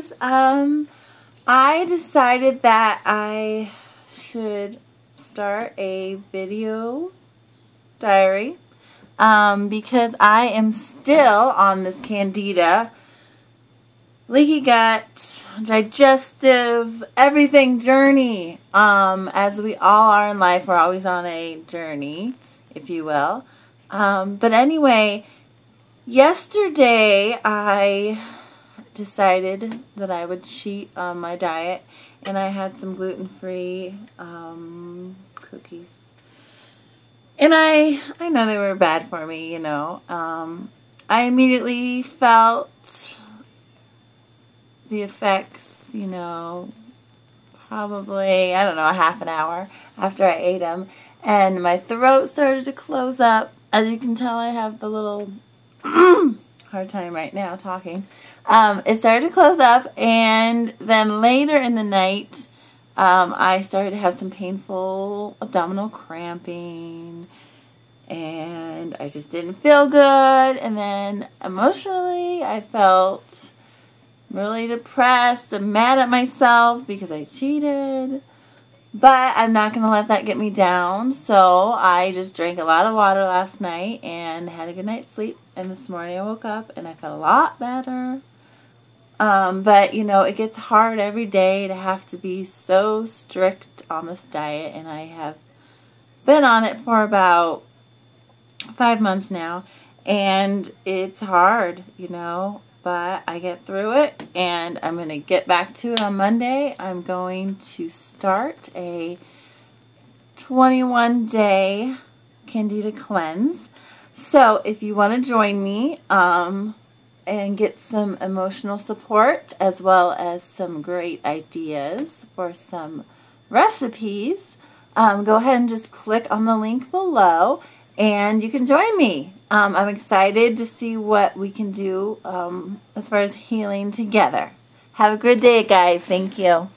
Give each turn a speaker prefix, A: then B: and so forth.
A: guys. Um, I decided that I should start a video diary um, because I am still on this candida leaky gut, digestive, everything journey. Um, as we all are in life, we're always on a journey, if you will. Um, but anyway, yesterday I decided that I would cheat on my diet, and I had some gluten-free um, cookies. And I, I know they were bad for me, you know. Um, I immediately felt the effects, you know, probably, I don't know, a half an hour after I ate them. And my throat started to close up. As you can tell, I have the little hard time right now talking. Um, it started to close up, and then later in the night, um, I started to have some painful abdominal cramping, and I just didn't feel good. And then emotionally, I felt really depressed. I'm mad at myself because I cheated. But I'm not going to let that get me down. So I just drank a lot of water last night and had a good night's sleep. And this morning I woke up and I felt a lot better. Um, but, you know, it gets hard every day to have to be so strict on this diet. And I have been on it for about five months now. And it's hard, you know but I get through it and I'm going to get back to it on Monday. I'm going to start a 21 day Candida cleanse. So if you want to join me um, and get some emotional support as well as some great ideas for some recipes, um, go ahead and just click on the link below and you can join me. Um, I'm excited to see what we can do um, as far as healing together. Have a good day, guys. Thank you.